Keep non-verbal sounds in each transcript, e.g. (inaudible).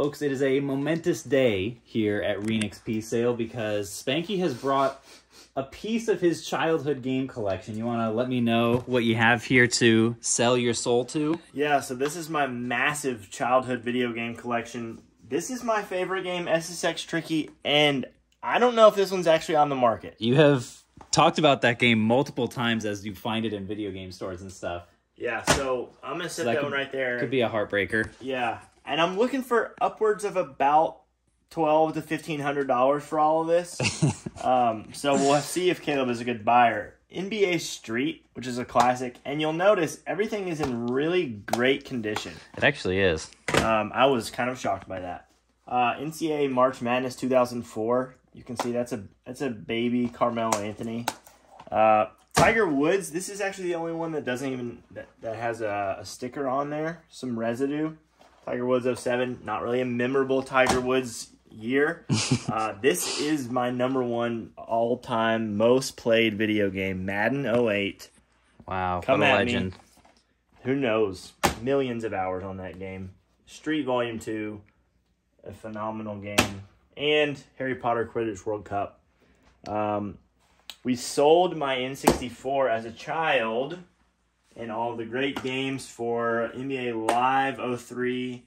Folks, it is a momentous day here at Renix P Sale because Spanky has brought a piece of his childhood game collection. You want to let me know what you have here to sell your soul to? Yeah, so this is my massive childhood video game collection. This is my favorite game, SSX Tricky, and I don't know if this one's actually on the market. You have talked about that game multiple times as you find it in video game stores and stuff. Yeah, so I'm gonna set that that, could- one right there. Could be a heartbreaker. Yeah, and I'm looking for upwards of about twelve to fifteen hundred dollars for all of this. (laughs) um, so we'll see if Caleb is a good buyer. NBA Street, which is a classic, and you'll notice everything is in really great condition. It actually is. Um, I was kind of shocked by that. Uh, NCAA March Madness 2004. You can see that's a that's a baby Carmelo Anthony. Uh, Tiger Woods. This is actually the only one that doesn't even that, that has a, a sticker on there. Some residue. Tiger Woods 07. Not really a memorable Tiger Woods year. (laughs) uh, this is my number one all time most played video game. Madden 08. Wow, Come at me. who knows millions of hours on that game street volume 2 a phenomenal game and harry potter quidditch world cup um, we sold my n64 as a child and all the great games for nba live 03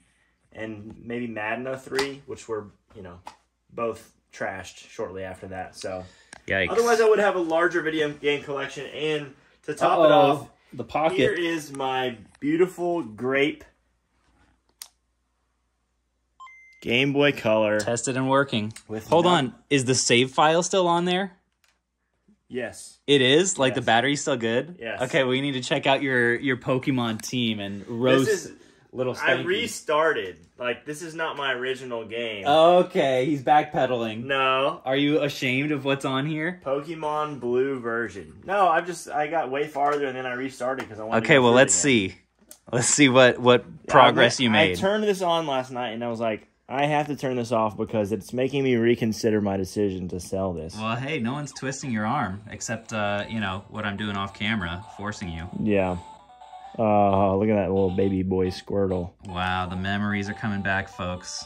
and maybe madden 03 which were you know both trashed shortly after that so Yikes. otherwise i would have a larger video game collection and to top it Uh-oh, off the pocket. here is my beautiful grape Game Boy Color Tested and working. with Hold no- on. Is the save file still on there? Yes. It is? Like the battery's still good? Yes. Okay, we need to check out your your Pokemon team and roast This is little I restarted. Like this is not my original game. Okay, he's backpedaling. no. Are you ashamed of what's on here? Pokemon Blue version. No, I just I got way farther and then I restarted because I wanted. Okay, well let's again. see. Let's see what what Yeah, progress you made. I turned this on last night and I was like, I have to turn this off because it's making me reconsider my decision to sell this. well, hey, no one's twisting your arm except uh, you know, what I'm doing off camera, forcing you. Yeah. Oh, look at that little baby boy Squirtle. Wow, the memories are coming back, folks.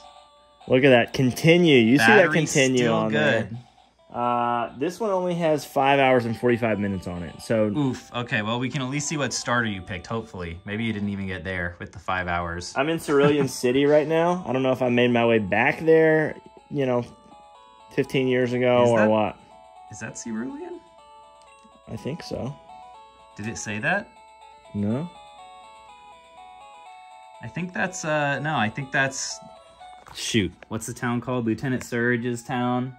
Look at that. Continue. You see that continue on good. there. Uh, this one only has five hours and 45 minutes on it. So, Oof. Okay, well, we can at least see what starter you picked, hopefully. Maybe you didn't even get there with the five hours. I'm in Cerulean (laughs) City right now. I don't know if I made my way back there, you know, 15 years ago Is or that- what. Is that Cerulean? I think so. Did it say that? No? I think that's, uh, no, I think that's. Shoot. What's the town called? Lieutenant Surge's town?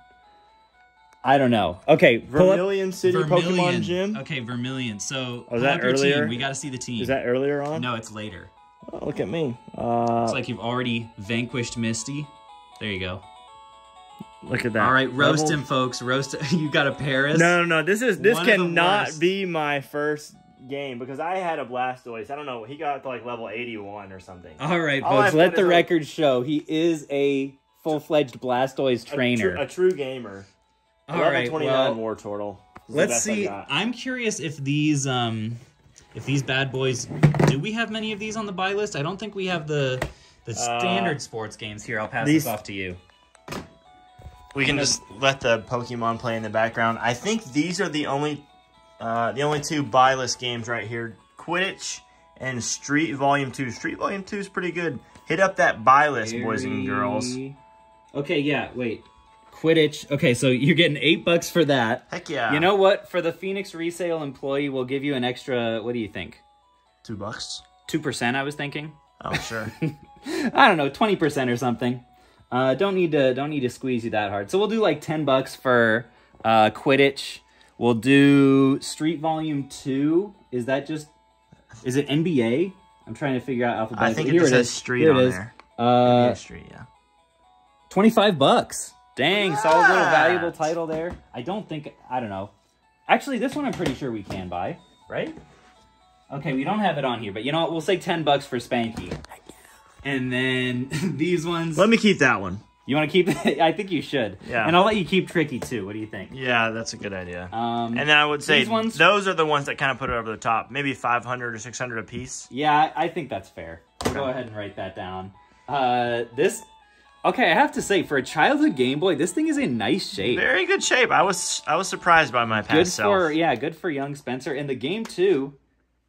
I don't know. Okay, pull up. Vermilion City Pokemon Gym? Okay, Vermilion. So, Oh, is that earlier? team. We got to see the team. Is that earlier on? No, it's later. Oh, look at me. Uh, It's like you've already vanquished Misty. There you go. look at that. All right, roast Level- him, folks. Roast. (laughs) you got a Paras. No, no, no. This is this One cannot be my first game because I had a Blastoise. I don't know. He got to like level 81 or something. All right, All folks. Let the is a- record show he is a full-fledged Blastoise A trainer. a, true gamer. All level right, 29 well, Wartortle. This is the let's see. I'm curious if these um if these bad boys do we have many of these on the buy list? I don't think we have the the standard sports games here. I'll pass these- this off to you. We can just let the Pokemon play in the background. I think these are the only uh, the only two buy list games right here. Quidditch and Street Volume 2. Street Volume 2 is pretty good. Hit up that buy list, boys and girls. Okay, yeah, wait. Quidditch. Okay, so you're getting eight bucks for that. Heck yeah. You know what? For the Phoenix resale employee, we'll give you an extra. What do you think? two bucks. Two percent. I was thinking. Oh, sure. (laughs) I don't know, twenty percent or something. Uh, don't need to don't need to squeeze you that hard. So we'll do like ten bucks for uh, Quidditch. We'll do Street Volume Two. Is that just? Is it NBA? I'm trying to figure out alphabetically. I think it Here just says is. Street Here on it is. there. Uh, yeah, Street, yeah. twenty-five bucks. Dang, solid little valuable title there. I don't think I don't know. Actually, this one I'm pretty sure we can buy, right? Okay, we don't have it on here, but you know what? We'll say ten bucks for Spanky. And then (laughs) these ones. Let me keep that one. You want to keep it? (laughs) I think you should. Yeah. And I'll let you keep Tricky too. What do you think? Yeah, that's a good idea. Um, and then I would say these ones- those are the ones that kind of put it over the top. Maybe 500 or 600 a piece. yeah, I, I think that's fair. We'll go ahead and write that down. Uh, this, Okay, I have to say, for a childhood Game Boy, this thing is in nice shape. Very good shape. I was I was surprised by my past good self. for yeah, good for young Spencer. And the game too.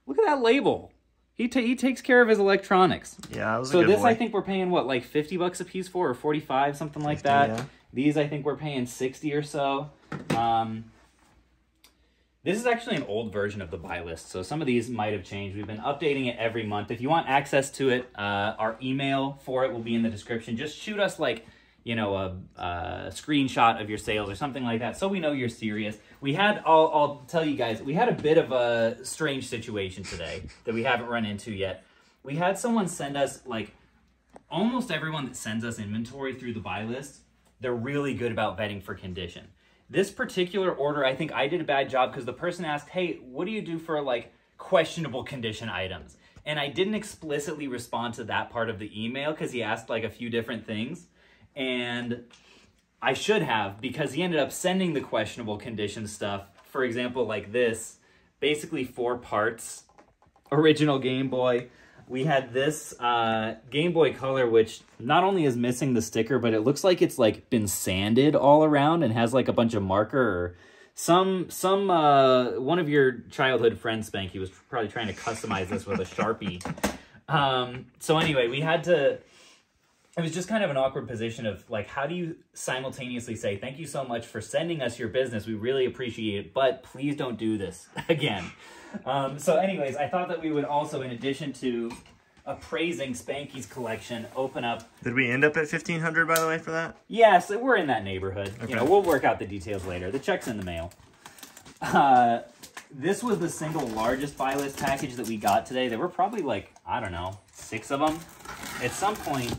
Look at that label. He ta- he takes care of his electronics. Yeah, I was a So this boy. I think we're paying what like fifty bucks a piece for, or forty five, something like 50, that. yeah. These I think we're paying sixty or so. Um, this is actually an old version of the buy list, so some of these might have changed. We've been updating it every month. If you want access to it, uh, our email for it will be in the description. Just shoot us like you know a, a screenshot of your sales or something like that, so we know you're serious. We had, I'll, I'll tell you guys, we had a bit of a strange situation today that we haven't run into yet. We had someone send us like almost everyone that sends us inventory through the buy list, they're really good about vetting for condition. This particular order, I think I did a bad job because the person asked, "Hey, what do you do for like questionable condition items?" And I didn't explicitly respond to that part of the email because he asked like a few different things, and I should have because he ended up sending the questionable condition stuff. For example, like this, basically four parts original Game Boy. We had this uh, Game Boy Color, which not only is missing the sticker, but it looks like it's like been sanded all around and has like a bunch of marker or some some uh, one of your childhood friends, Spanky, was probably trying to customize this with a sharpie. (laughs) Um, so anyway, we had to. It was just kind of an awkward position of like, how do you simultaneously say thank you so much for sending us your business? We really appreciate it, but please don't do this (laughs) again. Um, so, anyways, I thought that we would also, in addition to appraising Spanky's collection, open up. Did we end up at fifteen hundred by the way for that? Yes, we're in that neighborhood. You know, Okay. we'll work out the details later. The check's in the mail. Uh, this was the single largest buy list package that we got today. There were probably like I don't know six of them. At some point,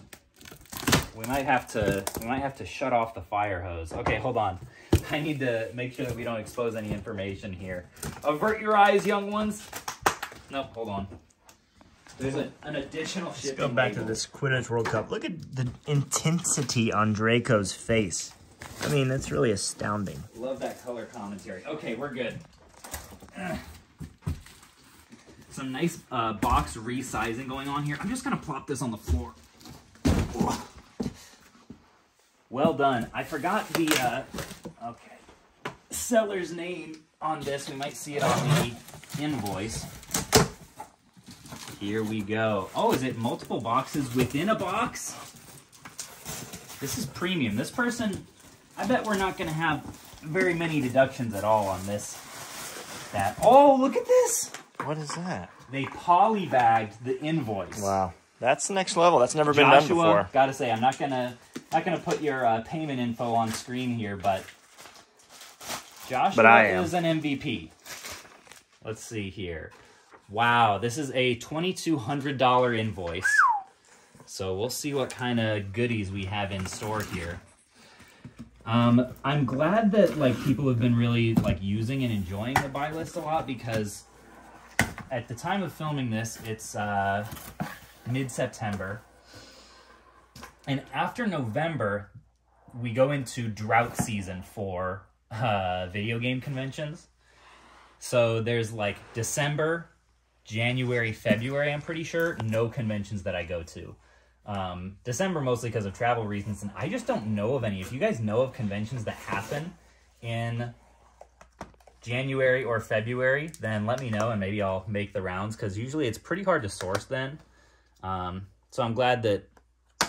we might have to we might have to shut off the fire hose. Okay, hold on. I need to make sure that we don't expose any information here. Avert your eyes, young ones. Nope, hold on. There's a, an additional Let's go back to this Quidditch World Cup. Look at the intensity on Draco's face. I mean, that's really astounding. Love that color commentary. Okay, we're good. Ugh. (clears throat) Some nice uh, box resizing going on here. I'm just gonna plop this on the floor. Well done. I forgot the uh, okay seller's name on this. We might see it on the invoice. Here we go. Oh, is it multiple boxes within a box? This is premium. This person, I bet we're not going to have very many deductions at all on this. That. Oh, look at this. What is that? They polybagged the invoice. Wow, that's the next level. That's never been done Joshua, before. gotta say, I'm not gonna not gonna put your uh, payment info on screen here, but Joshua But I am. is an MVP. Let's see here. Wow, this is a twenty-two hundred dollar invoice. So we'll see what kind of goodies we have in store here. Um, I'm glad that like people have been really like using and enjoying the buy list a lot because at the time of filming this, it's uh, mid-September. And after November, we go into drought season for uh, video game conventions. So there's like December, January, February, I'm pretty sure, no conventions that I go to. Um, December mostly because of travel reasons, and I just don't know of any. If you guys know of conventions that happen in January or February, then let me know and maybe I'll make the rounds because usually it's pretty hard to source then. Um, so I'm glad that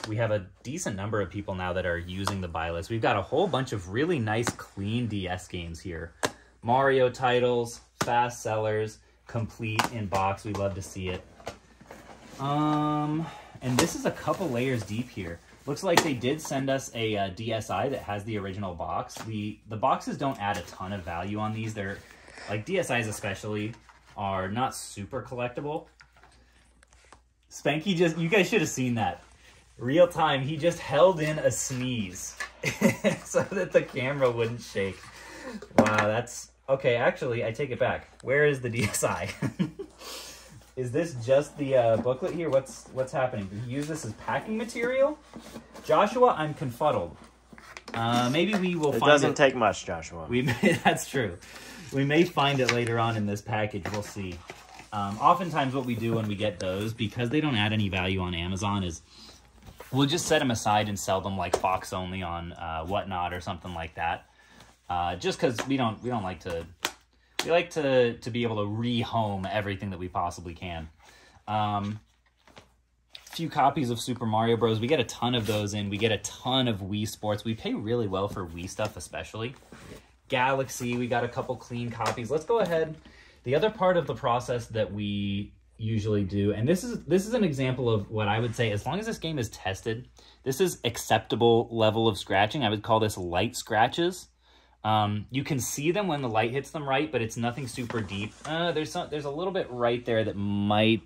we have a decent number of people now that are using the buy list. We've got a whole bunch of really nice, clean DS games here. Mario titles, fast sellers, complete in box. We love to see it. Um, and this is a couple layers deep here. Looks like they did send us a uh, DSi that has the original box. The the boxes don't add a ton of value on these. They're like DSIs especially are not super collectible. Spanky just you guys should have seen that. Real time, he just held in a sneeze (laughs) (laughs) so that the camera wouldn't shake. Wow, that's okay. Actually, I take it back. Where is the (laughs) DSi? is this just the uh, booklet here? What's what's happening? Did he use this as packing material? Joshua, I'm confuddled. Uh, maybe we will find It find doesn't it. take much, Joshua. We may, that's true. We may find it later on in this package. We'll see. Um, oftentimes, what we do when we get those, because they don't add any value on Amazon, is we'll just set them aside and sell them like Fox only on uh, whatnot or something like that. Uh, just because we don't we don't like to we like to to be able to rehome everything that we possibly can. Um, few copies of Super Mario Bros. We get a ton of those in. We get a ton of Wii Sports. We pay really well for Wii stuff, especially. Galaxy, we got a couple clean copies. Let's go ahead. The other part of the process that we usually do, and this is this is an example of what I would say, as long as this game is tested, this is acceptable level of scratching. I would call this light scratches. Um, you can see them when the light hits them right, but it's nothing super deep. Uh, there's some, there's a little bit right there that might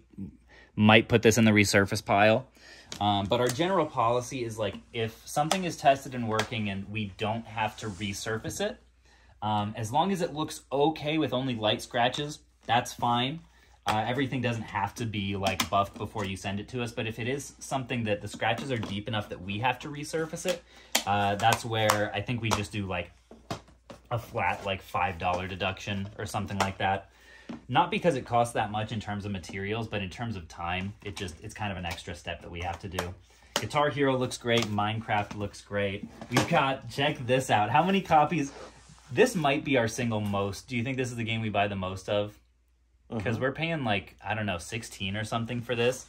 might put this in the resurface pile. Um, but our general policy is like if something is tested and working and we don't have to resurface it, um, as long as it looks okay with only light scratches, that's fine. Uh, everything doesn't have to be like buffed before you send it to us, but if it is something that the scratches are deep enough that we have to resurface it, uh, that's where I think we just do like a flat like $5 deduction or something like that. Not because it costs that much in terms of materials, but in terms of time, it just it's kind of an extra step that we have to do. Guitar Hero looks great. Minecraft looks great. We've got, check this out. How many copies? This might be our single most. Do you think this is the game we buy the most of? Because we're paying like, I don't know, 16 or something for this.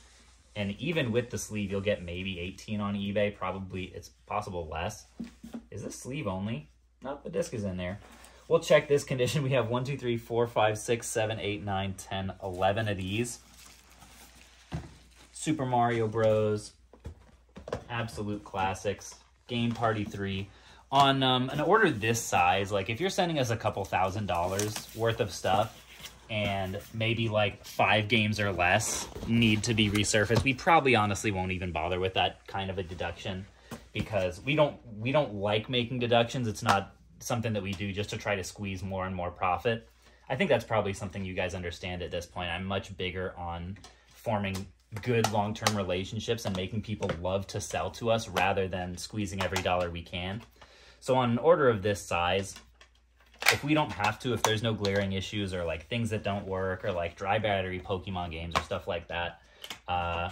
And even with the sleeve, you'll get maybe 18 on eBay. Probably, it's possible less. Is this sleeve only? No, the disc is in there. We'll check this condition. (laughs) We have 1, 2, 3, 4, 5, 6, 7, 8, 9, 10, 11 of these. Super Mario Bros. Absolute classics. Game Party 3. On um, an order this size, like if you're sending us a couple thousand dollars worth of stuff, and maybe like five games or less need to be resurfaced, we probably honestly won't even bother with that kind of a deduction because we don't we don't like making deductions. It's not something that we do just to try to squeeze more and more profit. I think that's probably something you guys understand at this point. I'm much bigger on forming good long-term relationships and making people love to sell to us rather than squeezing every dollar we can. So on an order of this size, if we don't have to, if there's no glaring issues or like things that don't work or like dry battery Pokemon games or stuff like that, uh,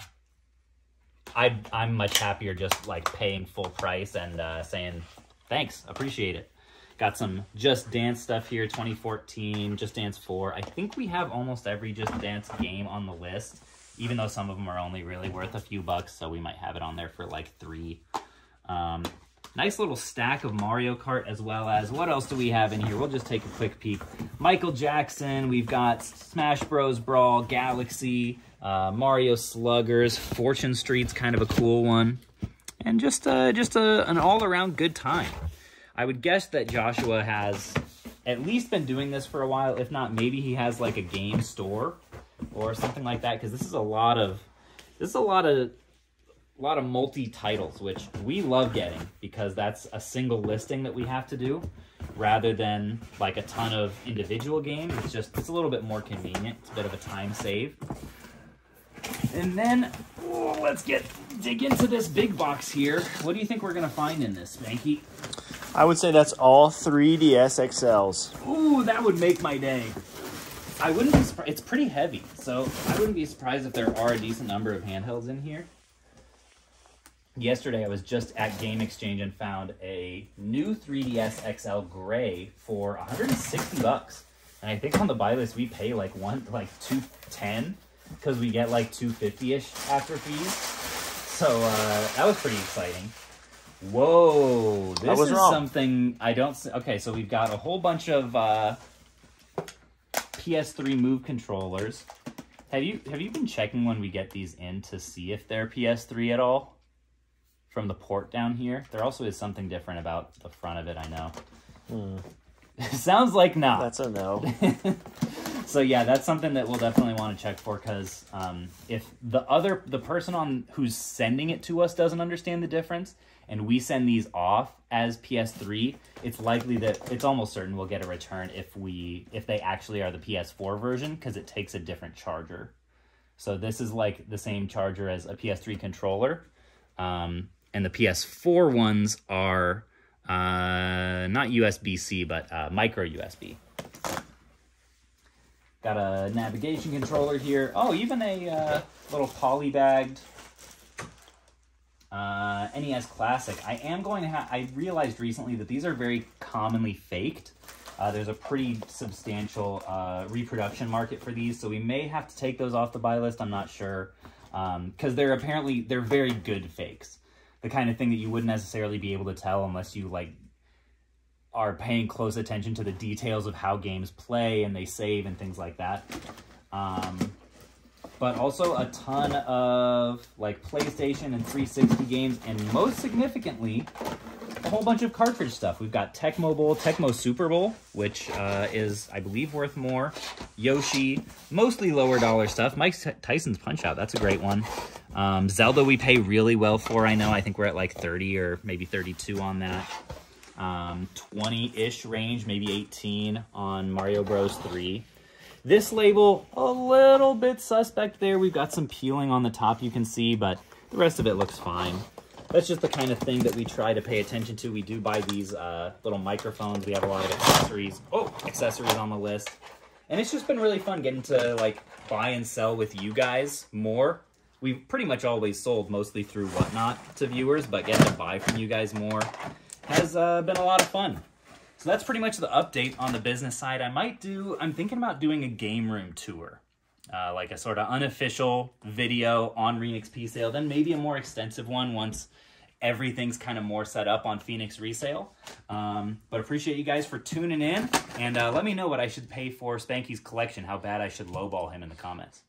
I, I'm much happier just like paying full price and uh, saying thanks, appreciate it. Got some Just Dance stuff here, 2014, Just Dance 4. I think we have almost every Just Dance game on the list, even though some of them are only really worth a few bucks, so we might have it on there for like three. Um, nice little stack of Mario Kart as well as, what else do we have in here? We'll just take a quick peek. Michael Jackson, we've got Smash Bros. Brawl, Galaxy, uh, Mario Sluggers, Fortune Street's kind of a cool one. And just, uh, just a, an all-around good time. I would guess that Joshua has at least been doing this for a while. If not, maybe he has like a game store or something like that. Because this is a lot of this is a lot of a lot of multi titles, which we love getting because that's a single listing that we have to do rather than like a ton of individual games. It's just it's a little bit more convenient. It's a bit of a time save. And then oh, let's get dig into this big box here. What do you think we're gonna find in this, Spanky? I would say that's all 3DS XLs. Ooh, that would make my day. I wouldn't be surprised. It's pretty heavy, so I wouldn't be surprised if there are a decent number of handhelds in here. Yesterday, I was just at Game Exchange and found a new 3DS XL Gray for 160 bucks. And I think on the buy list we pay like one, like 210 because we get like 250 ish after fees. So uh, that was pretty exciting. Whoa, this was is wrong. something I don't. Okay, so we've got a whole bunch of uh, PS3 Move controllers. Have you have you been checking when we get these in to see if they're PS3 at all? From the port down here, there also is something different about the front of it. I know. (laughs) Sounds like not. That's a no. (laughs) So yeah, that's something that we'll definitely want to check for because um, if the other the person on who's sending it to us doesn't understand the difference, and we send these off as PS3, it's likely that it's almost certain we'll get a return if we if they actually are the PS4 version because it takes a different charger. So this is like the same charger as a PS3 controller, um, and the PS4 ones are uh, not USB C but uh, micro USB. Got a navigation controller here. Oh, even a uh, little poly bagged Uh, NES Classic. I am going to have, I realized recently that these are very commonly faked. Uh, there's a pretty substantial uh, reproduction market for these, so we may have to take those off the buy list. I'm not sure because um, they're apparently they're very good fakes, the kind of thing that you wouldn't necessarily be able to tell unless you like are paying close attention to the details of how games play and they save and things like that. Um, but also a ton of like PlayStation and 360 games, and most significantly, a whole bunch of cartridge stuff. We've got Tecmo Bowl, Tecmo Super Bowl, which uh, is, I believe, worth more. Yoshi, mostly lower dollar stuff. Mike Tyson's Punch-Out, that's a great one. Um, Zelda we pay really well for, I know. I think we're at like 30 or maybe 32 on that. 20-ish um, range, maybe 18 on Mario Bros. 3. This label, a little bit suspect there. We've got some peeling on the top you can see, but the rest of it looks fine. That's just the kind of thing that we try to pay attention to. We do buy these uh, little microphones. We have a lot of accessories. Oh, accessories on the list. And it's just been really fun getting to like buy and sell with you guys more. We've pretty much always sold mostly through Whatnot to viewers, but getting to buy from you guys more has uh, been a lot of fun. So that's pretty much the update on the business side. I might do, I'm thinking about doing a game room tour. Uh, like a sort of unofficial video on Renix P sale, then maybe a more extensive one once everything's kind of more set up on Phoenix Resale. Um, but appreciate you guys for tuning in, and uh, let me know what I should pay for Spanky's collection, how bad I should lowball him in the comments.